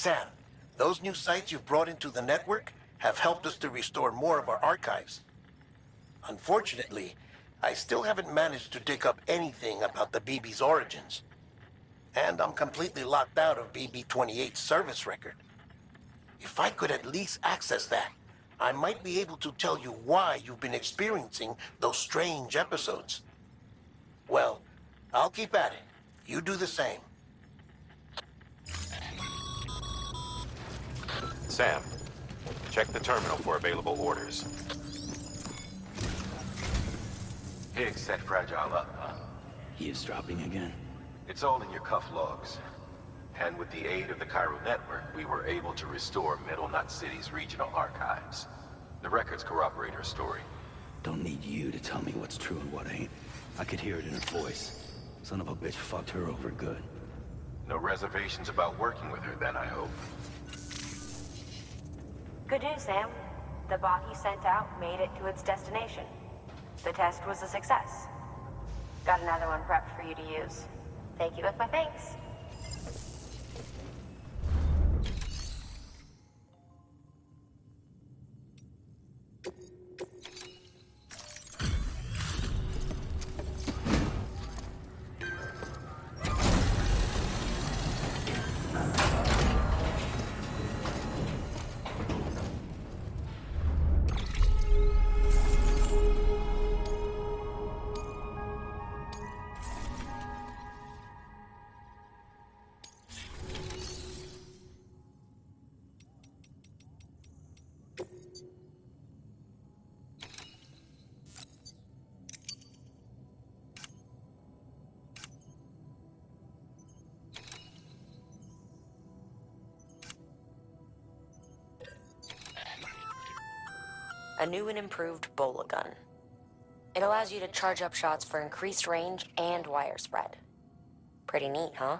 Sam, those new sites you've brought into the network have helped us to restore more of our archives. Unfortunately, I still haven't managed to dig up anything about the BB's origins. And I'm completely locked out of BB-28's service record. If I could at least access that, I might be able to tell you why you've been experiencing those strange episodes. Well, I'll keep at it. You do the same. Sam, check the terminal for available orders. Higgs set Fragile up. He is dropping again. It's all in your cuff logs. And with the aid of the chiral network, we were able to restore Middle Knot City's regional archives. The records corroborate her story. Don't need you to tell me what's true and what ain't. I could hear it in her voice. Son of a bitch fucked her over good. No reservations about working with her then, I hope. Good news, Sam. The bot you sent out made it to its destination. The test was a success. Got another one prepped for you to use. Thank you with my thanks. New and improved Bola gun. It allows you to charge up shots for increased range and wire spread. Pretty neat, huh?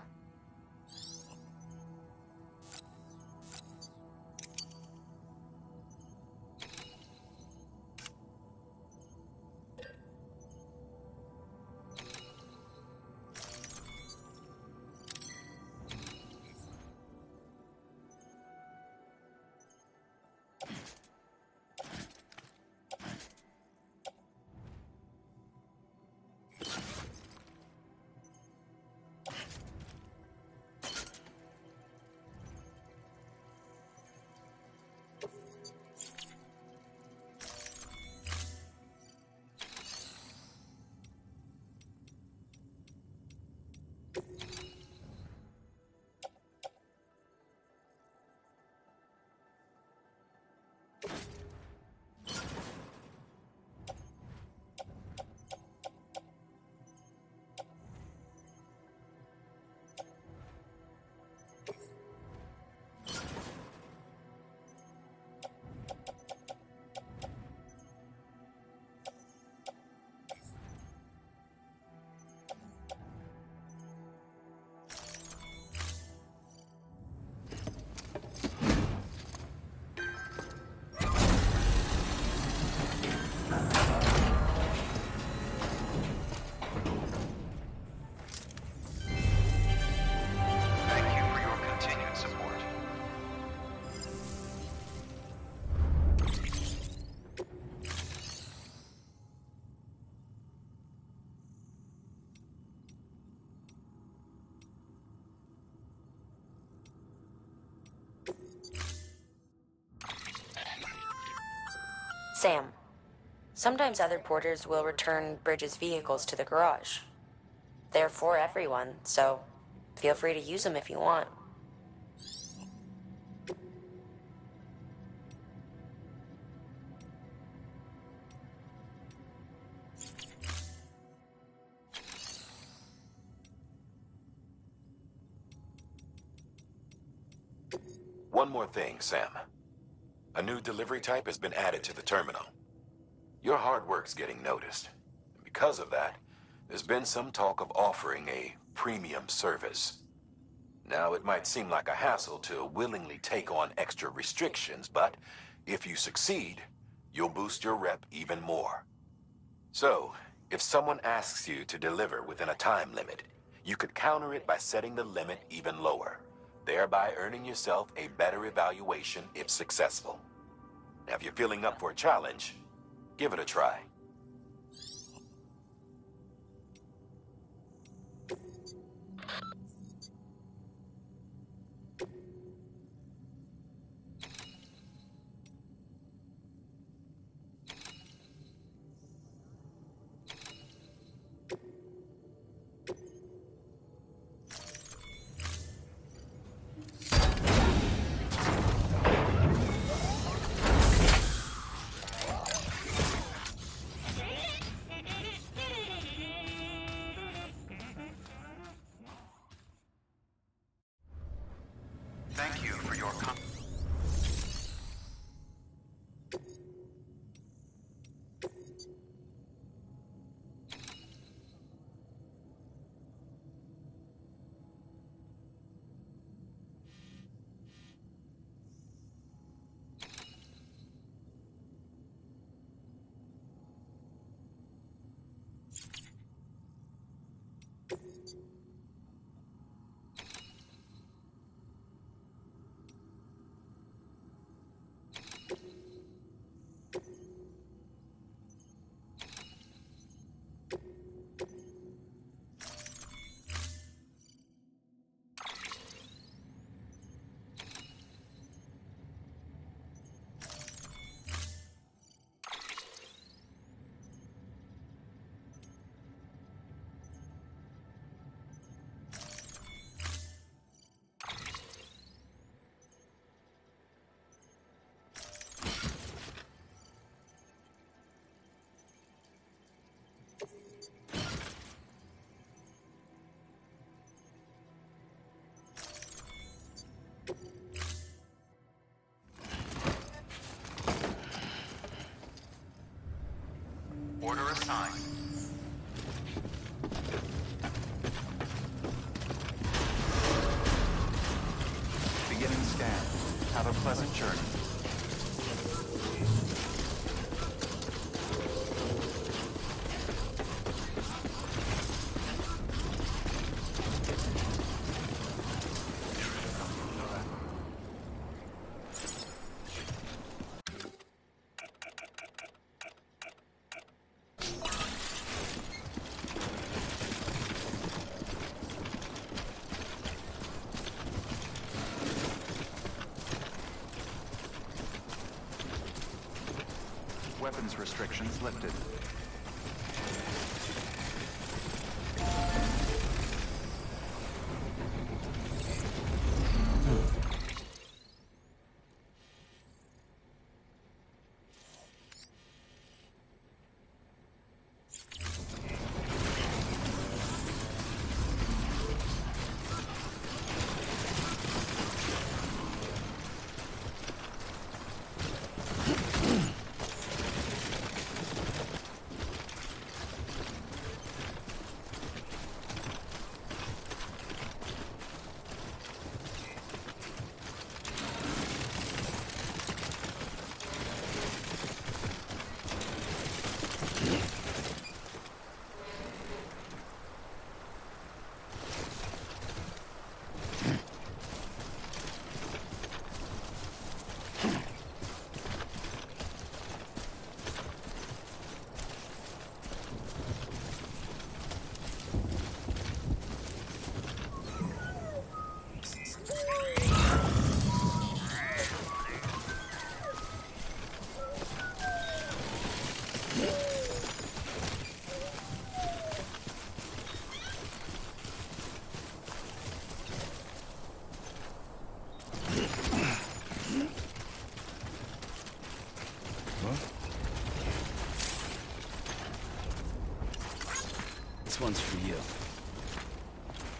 Sam, sometimes other porters will return Bridges' vehicles to the garage. They're for everyone, so feel free to use them if you want. One more thing, Sam. A new delivery type has been added to the terminal. Your hard work's getting noticed. And because of that, there's been some talk of offering a premium service. Now, it might seem like a hassle to willingly take on extra restrictions, but if you succeed, you'll boost your rep even more. So, if someone asks you to deliver within a time limit, you could counter it by setting the limit even lower. thereby earning yourself a better evaluation if successful. Now, if you're feeling up for a challenge, give it a try. Thank you Order assigned. Beginning scan. Have a pleasant journey. Weapons restrictions lifted. This one's for you.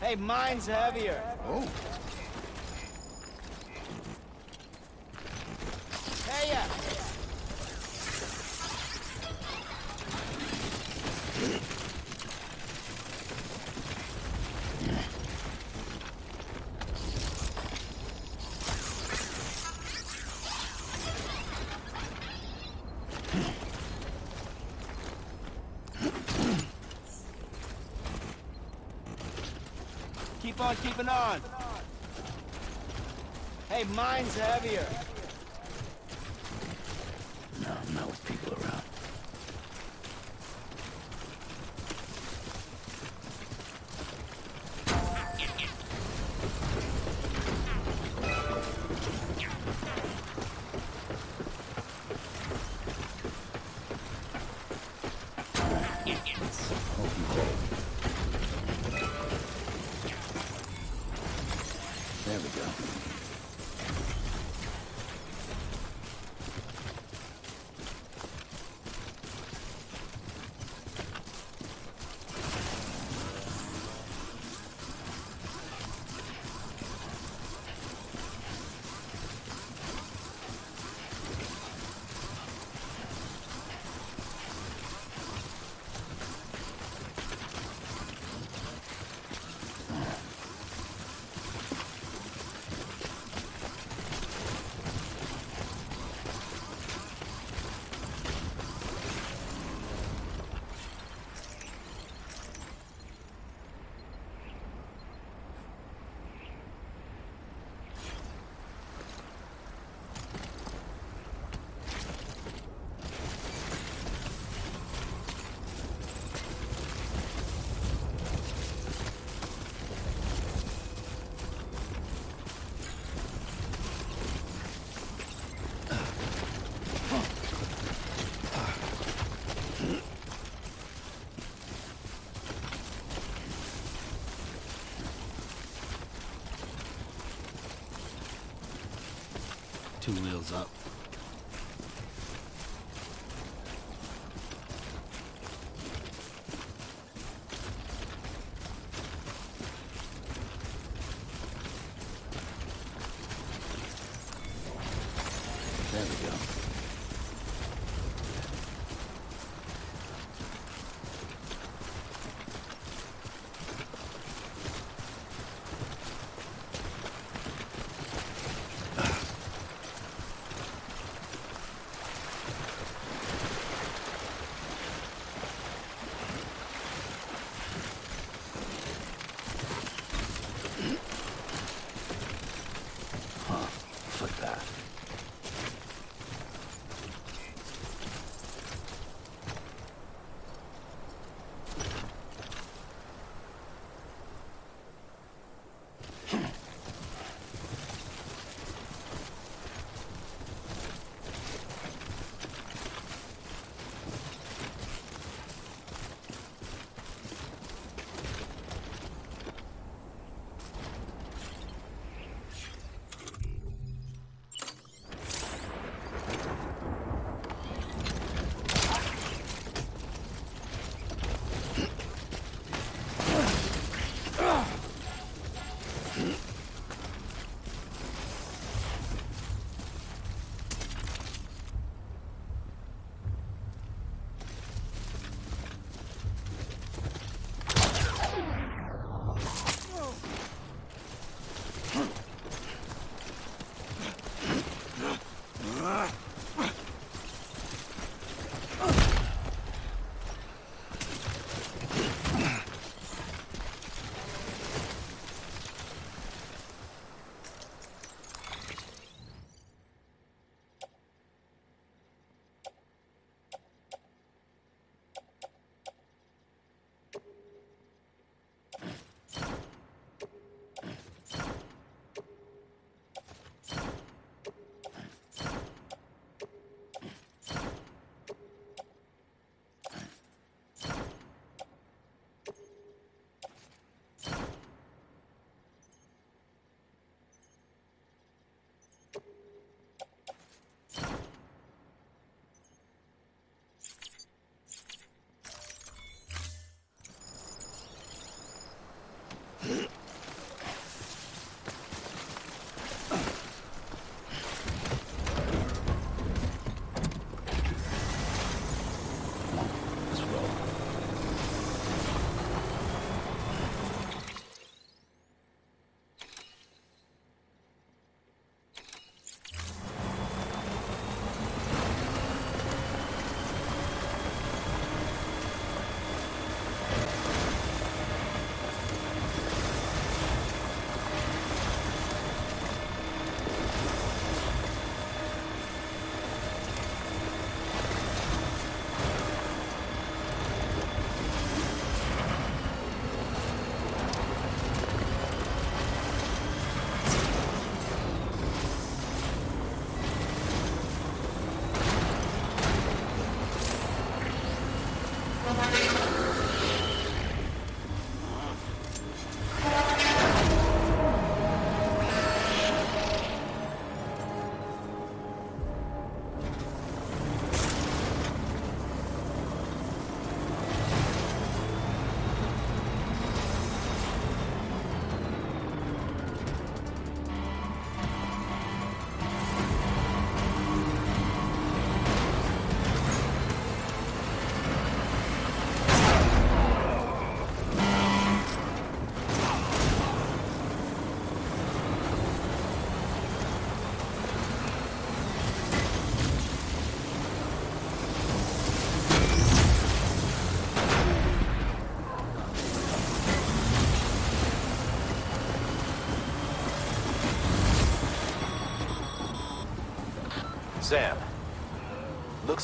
Hey, mine's heavier. on keeping on. Hey, mine's heavier. Two wheels up.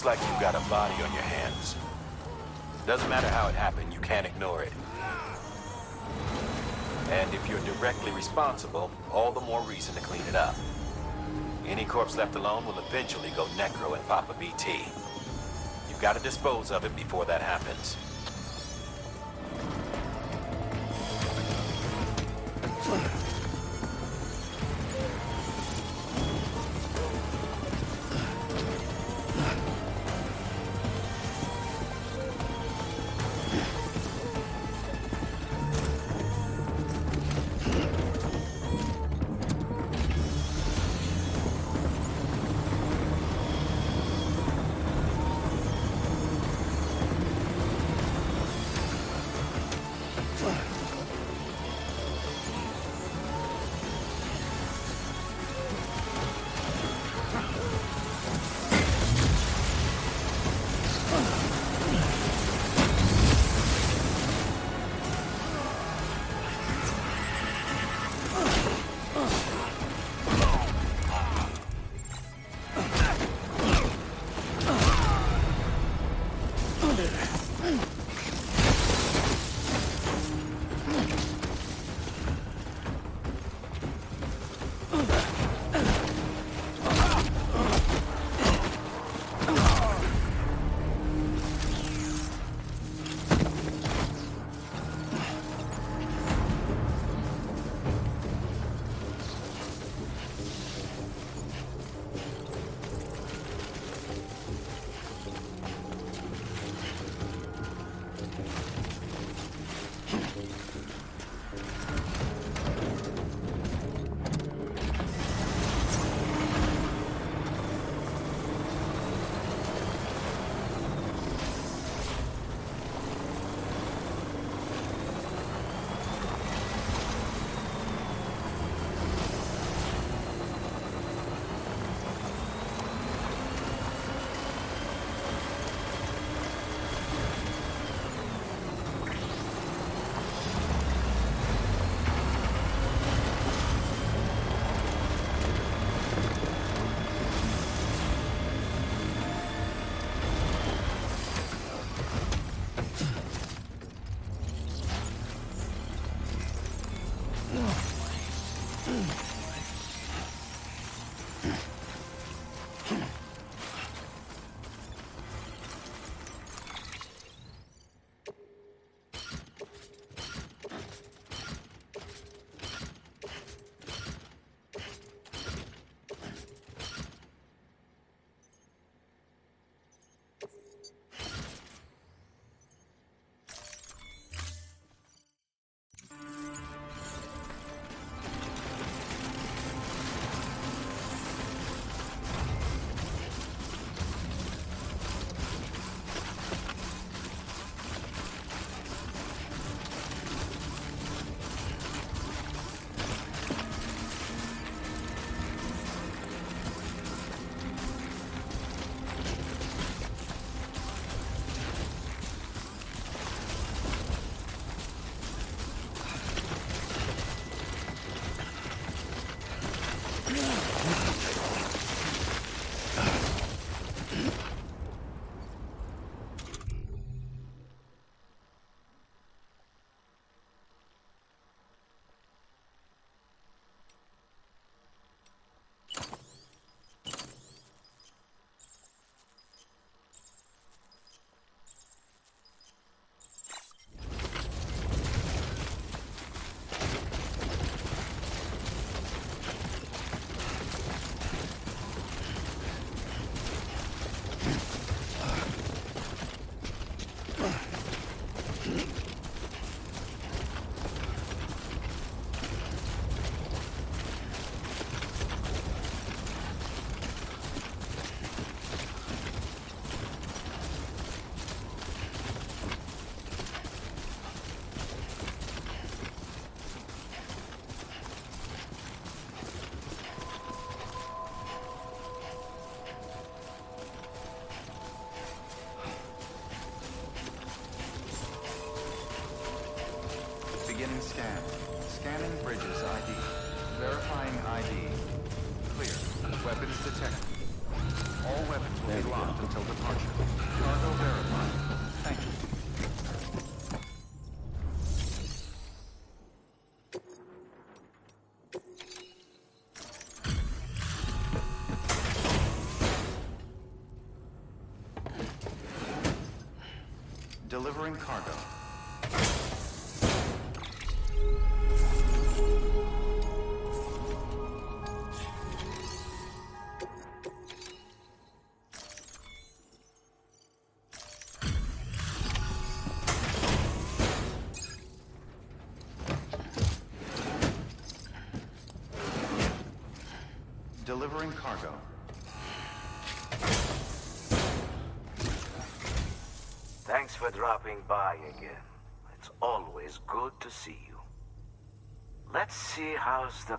Like you've got a body on your hands. Doesn't matter how it happened, you can't ignore it. And if you're directly responsible, all the more reason to clean it up. Any corpse left alone will eventually go necro and pop a BT. You've got to dispose of it before that happens. Delivering cargo. Delivering cargo. For dropping by again. It's always good to see you. Let's see how's the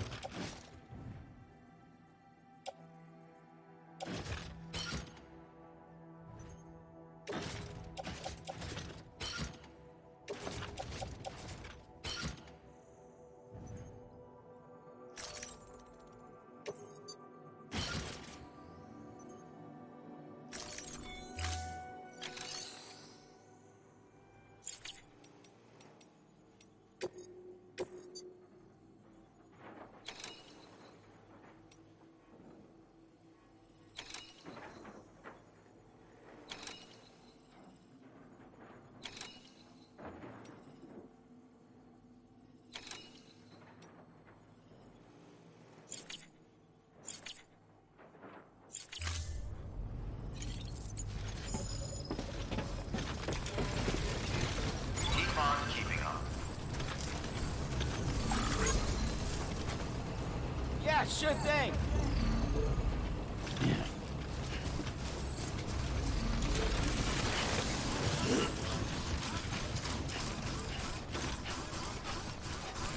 sure thing.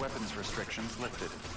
Weapons restrictions lifted.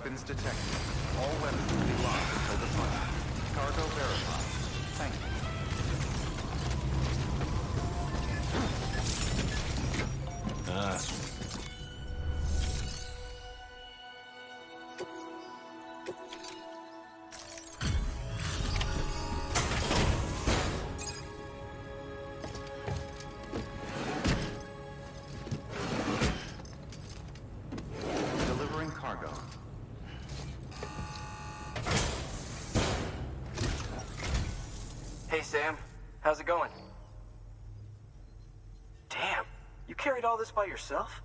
Weapons detected. All weapons will be locked How's it going? Damn, you carried all this by yourself?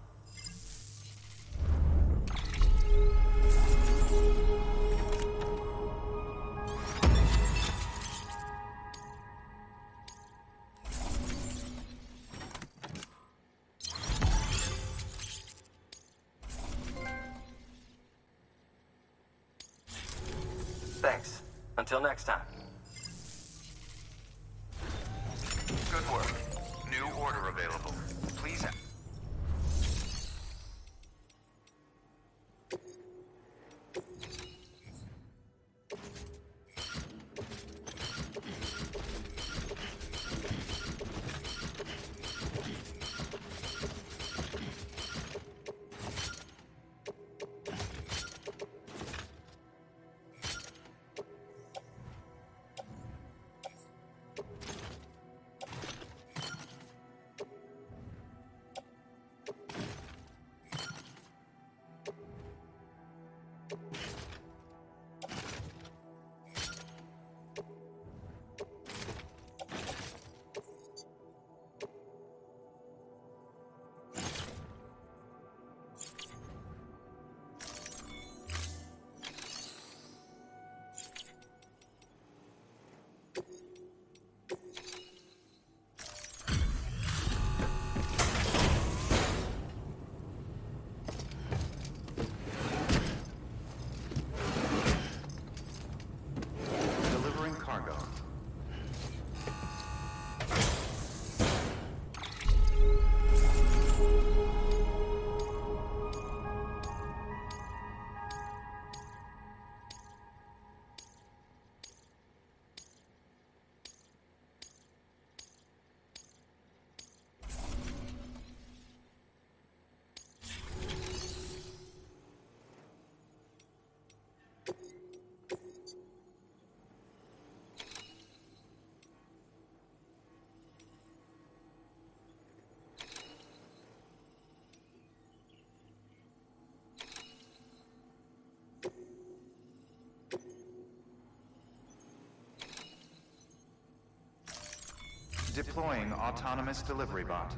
Deploying autonomous delivery bot.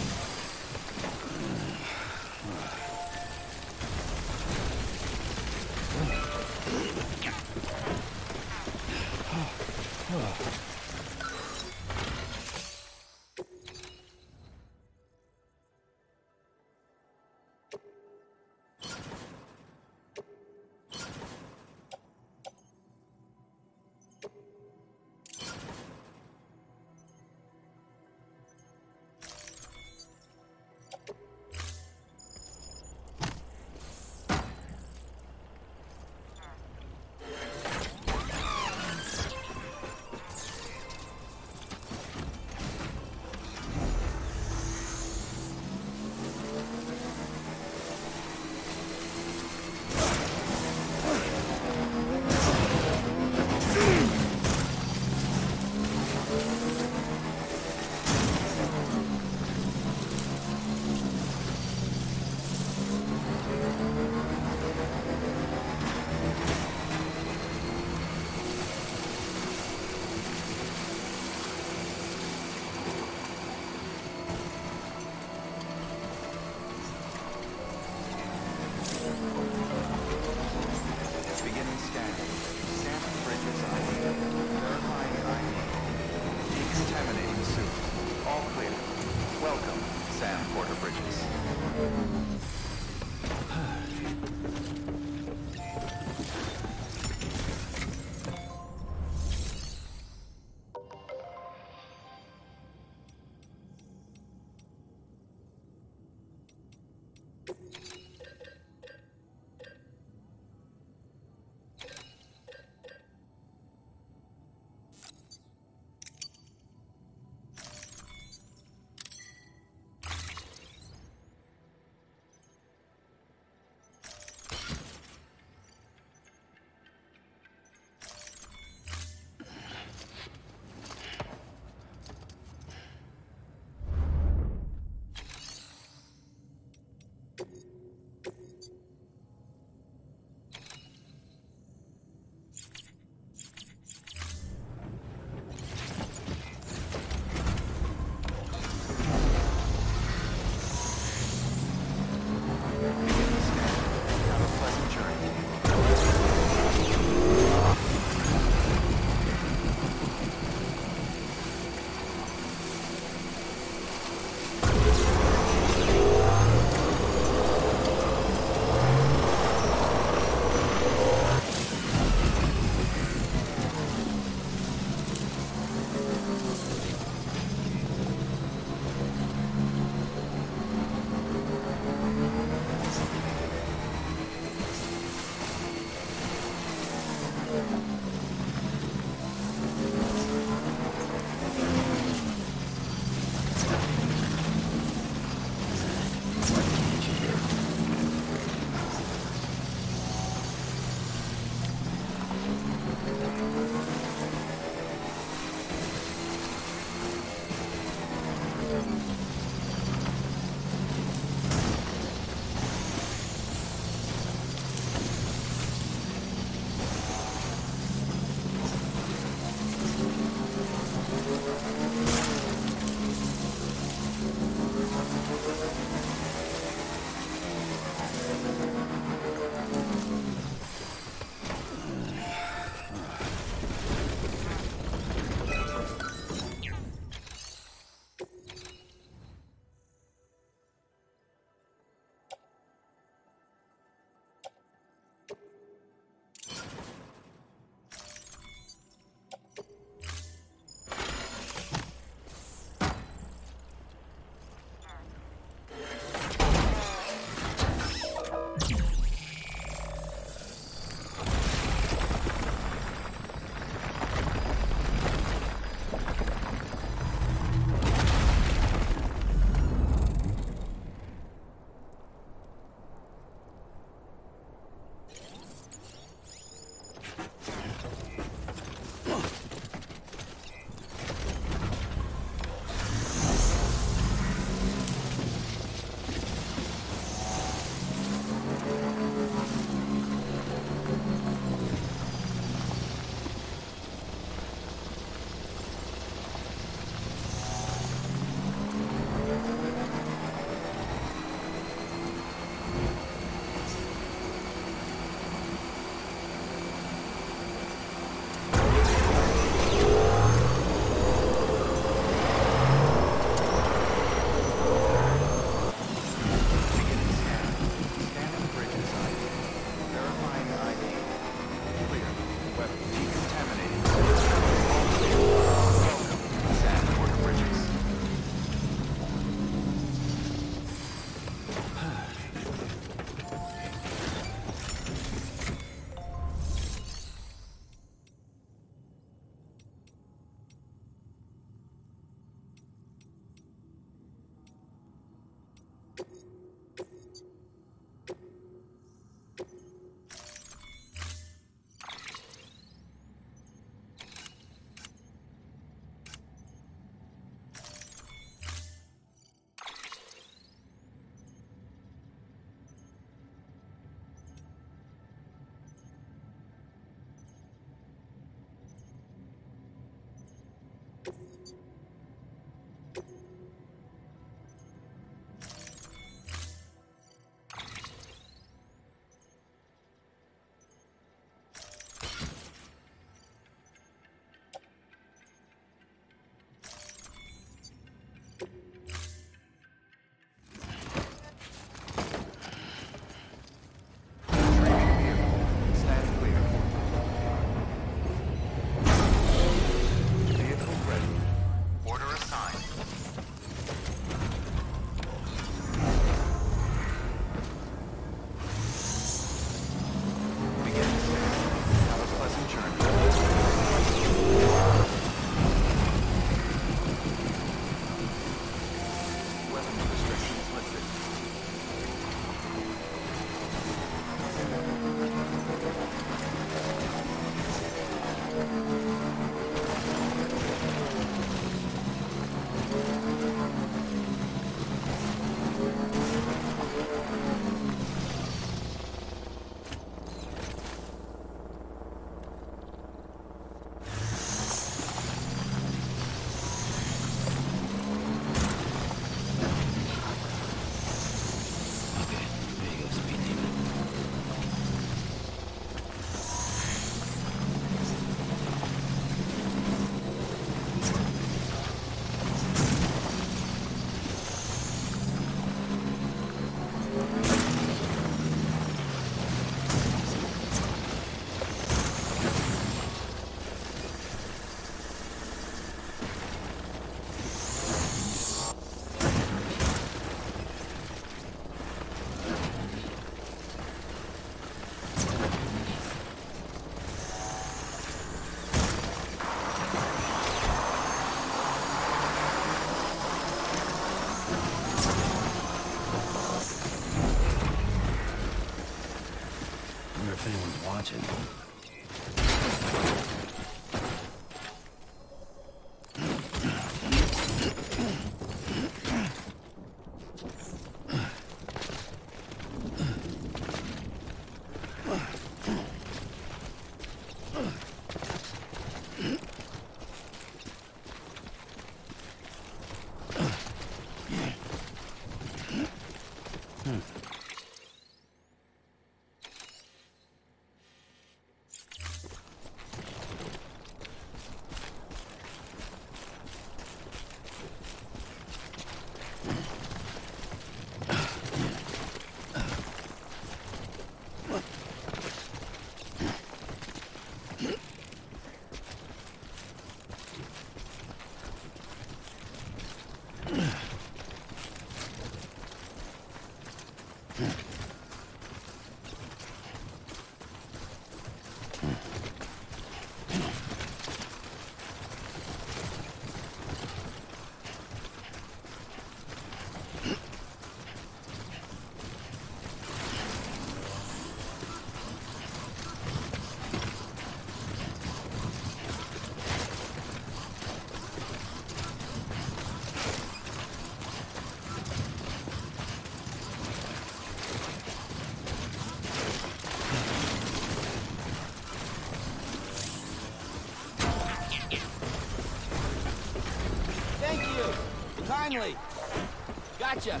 Gotcha.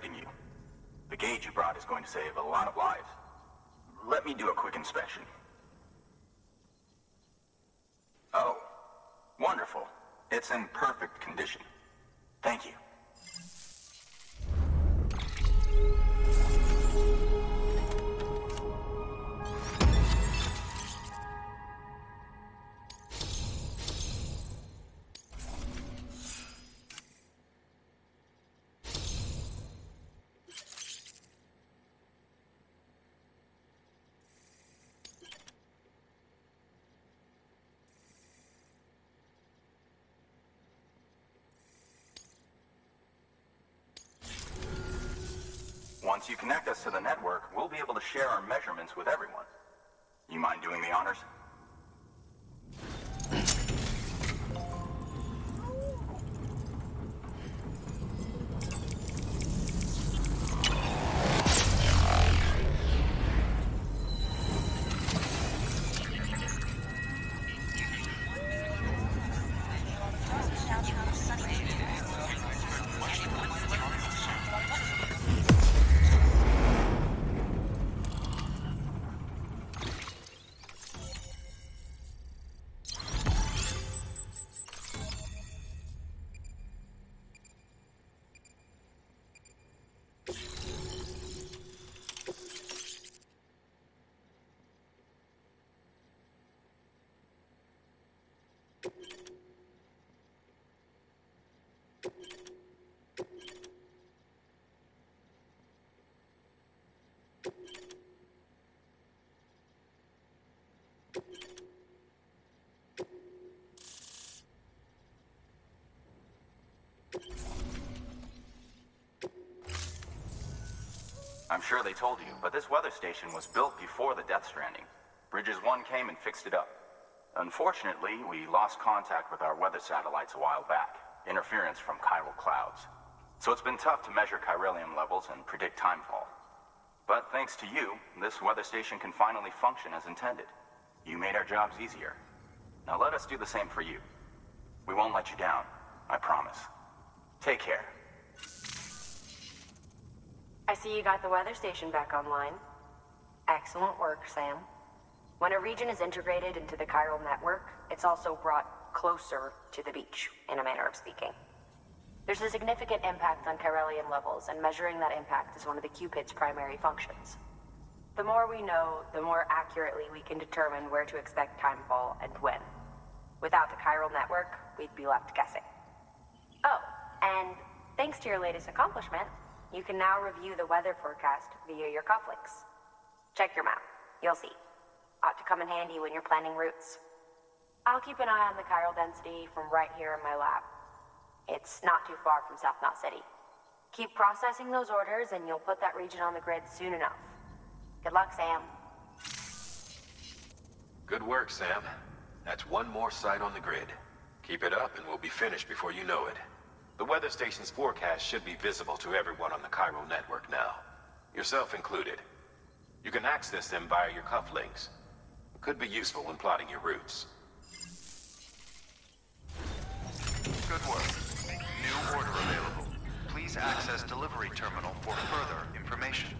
Expecting you. The gauge you brought is going to save a lot of lives. Let me do a quick inspection. Oh, wonderful. It's in perfect condition. Thank you. Connect us to the network, we'll be able to share our measurements with everyone. You mind doing the honors? I'm sure they told you, but this weather station was built before the Death Stranding. Bridges 1 came and fixed it up. Unfortunately, we lost contact with our weather satellites a while back. Interference from chiral clouds. So it's been tough to measure chiralium levels and predict timefall. But thanks to you, this weather station can finally function as intended. You made our jobs easier. Now let us do the same for you. We won't let you down, I promise. Take care. I see you got the weather station back online. Excellent work, Sam. When a region is integrated into the chiral network, it's also brought closer to the beach, in a manner of speaking. There's a significant impact on chiralium levels, and measuring that impact is one of the Cupid's primary functions. The more we know, the more accurately we can determine where to expect timefall and when. Without the chiral network, we'd be left guessing. Oh, and thanks to your latest accomplishment, you can now review the weather forecast via your cufflinks. Check your map. You'll see. Ought to come in handy when you're planning routes. I'll keep an eye on the chiral density from right here in my lab. It's not too far from South Knot City. Keep processing those orders and you'll put that region on the grid soon enough. Good luck, Sam. Good work, Sam. That's one more site on the grid. Keep it up and we'll be finished before you know it. The weather station's forecast should be visible to everyone on the chiral network now. Yourself included. You can access them via your cufflinks. Could be useful when plotting your routes. Good work. New order available. Please access delivery terminal for further information.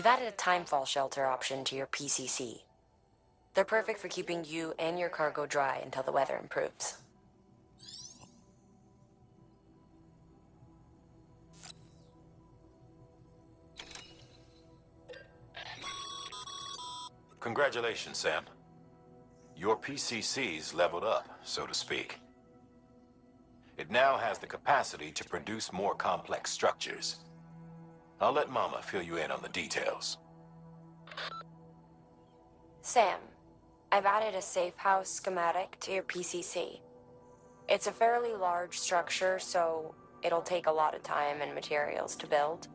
We've added a timefall shelter option to your PCC. They're perfect for keeping you and your cargo dry until the weather improves. Congratulations, Sam. Your PCC's leveled up, so to speak. It now has the capacity to produce more complex structures. I'll let Mama fill you in on the details. Sam, I've added a safe house schematic to your PCC. It's a fairly large structure, so it'll take a lot of time and materials to build.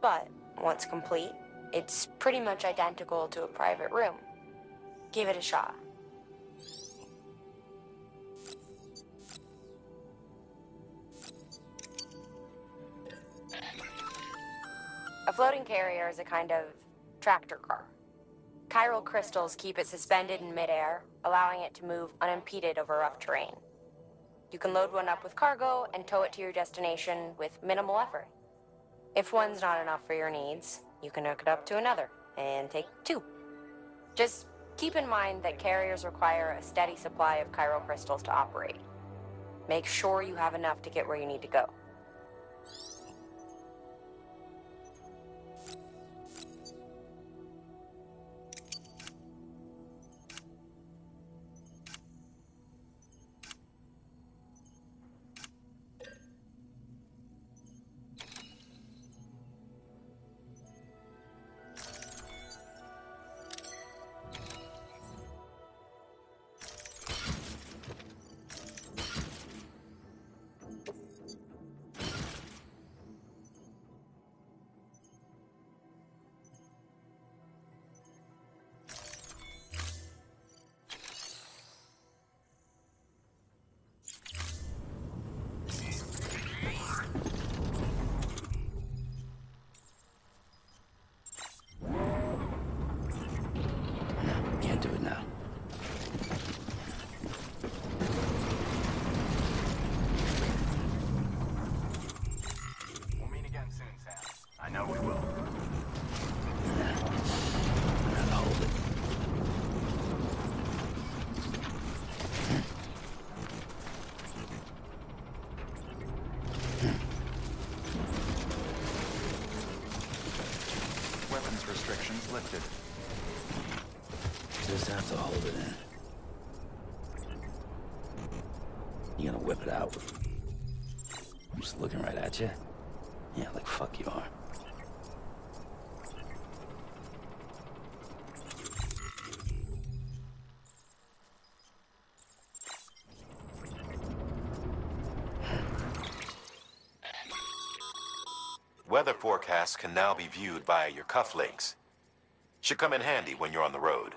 But once complete, it's pretty much identical to a private room. Give it a shot. A floating carrier is a kind of tractor car. Chiral crystals keep it suspended in midair, allowing it to move unimpeded over rough terrain. You can load one up with cargo and tow it to your destination with minimal effort. If one's not enough for your needs, you can hook it up to another and take two. Just keep in mind that carriers require a steady supply of chiral crystals to operate. Make sure you have enough to get where you need to go. Restrictions lifted. Just have to hold it in. You gonna whip it out? I'm just looking right at you. Yeah, like fuck you are. Weather forecasts can now be viewed via your cufflinks. Should come in handy when you're on the road.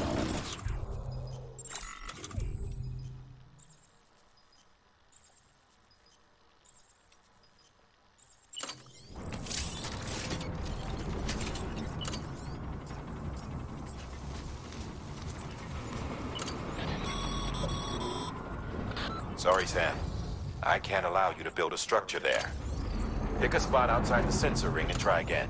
No one wants. Sorry, Sam. I can't allow you to build a structure there. Pick a spot outside the sensor ring and try again.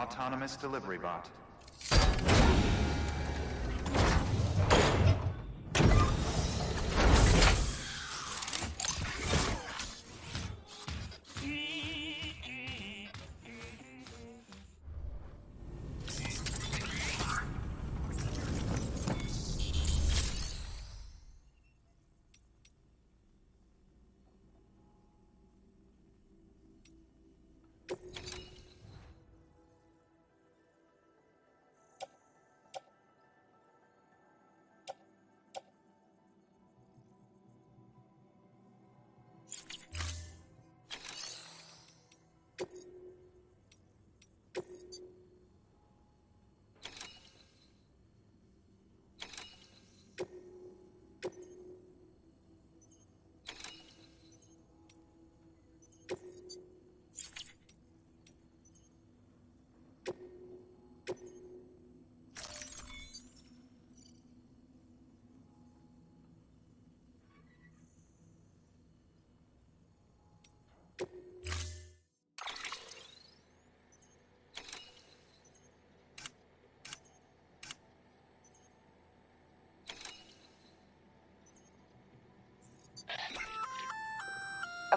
Autonomous delivery bot.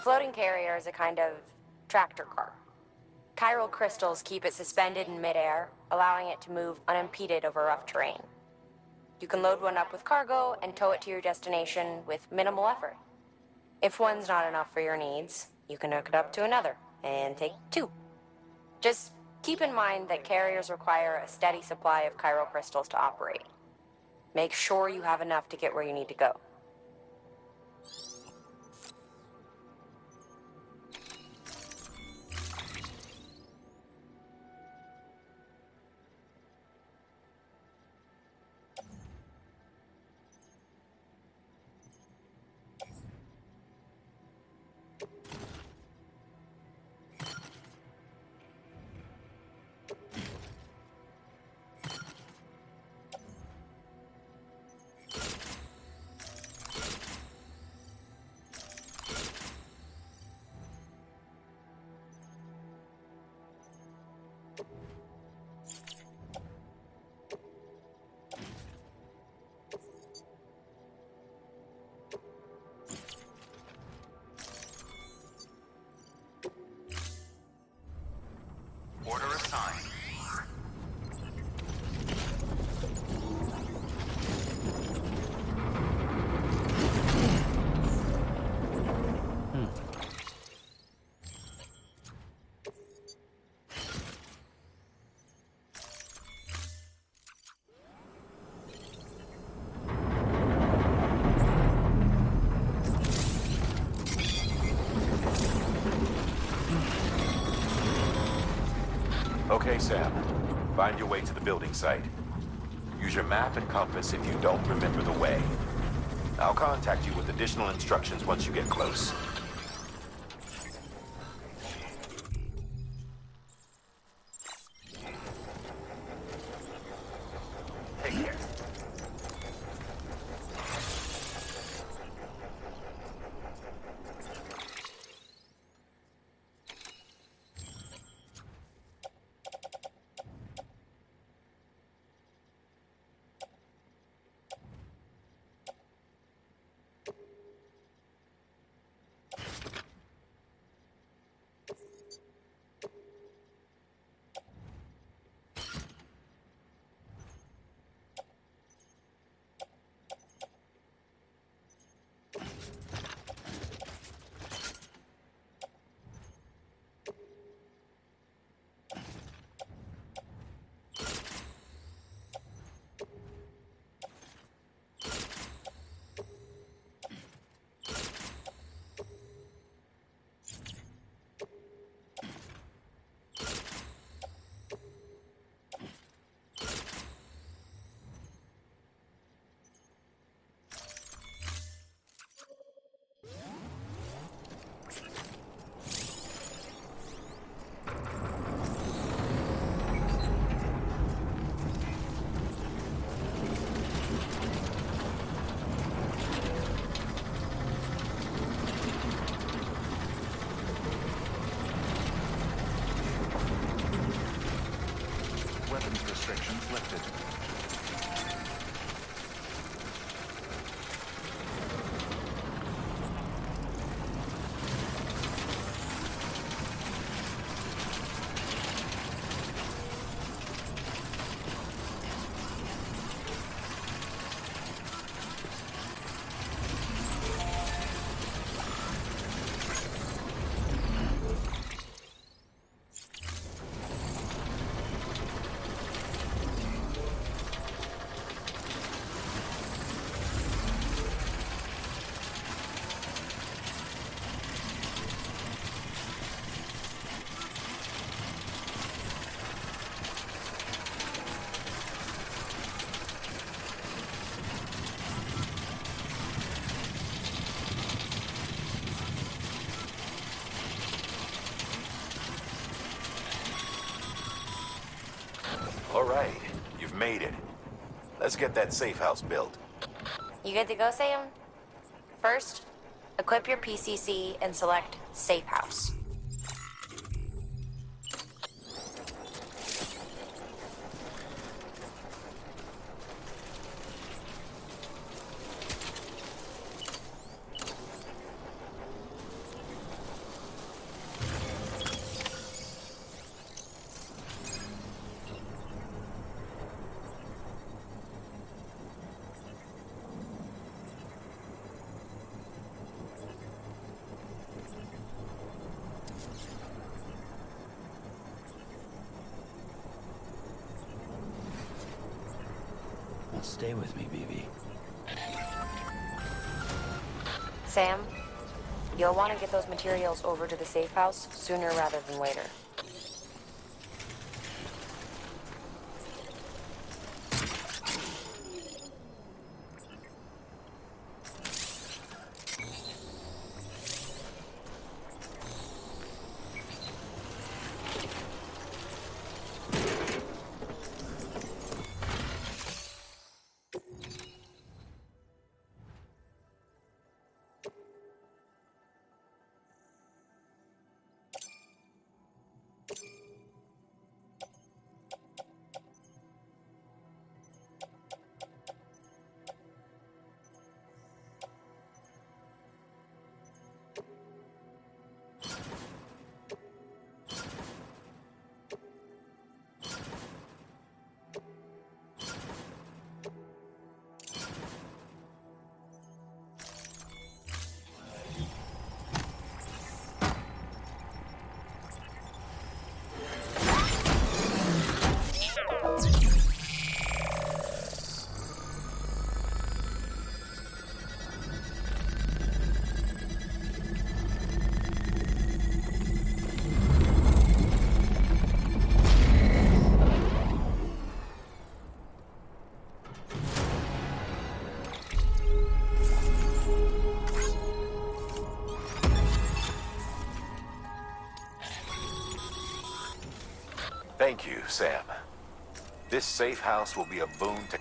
Floating carrier is a kind of tractor car. Chiral crystals keep it suspended in midair, allowing it to move unimpeded over rough terrain. You can load one up with cargo and tow it to your destination with minimal effort. If one's not enough for your needs, you can hook it up to another and take two. Just keep in mind that carriers require a steady supply of chiral crystals to operate. Make sure you have enough to get where you need to go. Order Find your way to the building site. Use your map and compass if you don't remember the way. I'll contact you with additional instructions once you get close. Let's get that safe house built. You good to go, Sam? First, equip your PCC and select Safe materials over to the safe house sooner rather than later. This safe house will be a boon to...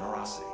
generosity.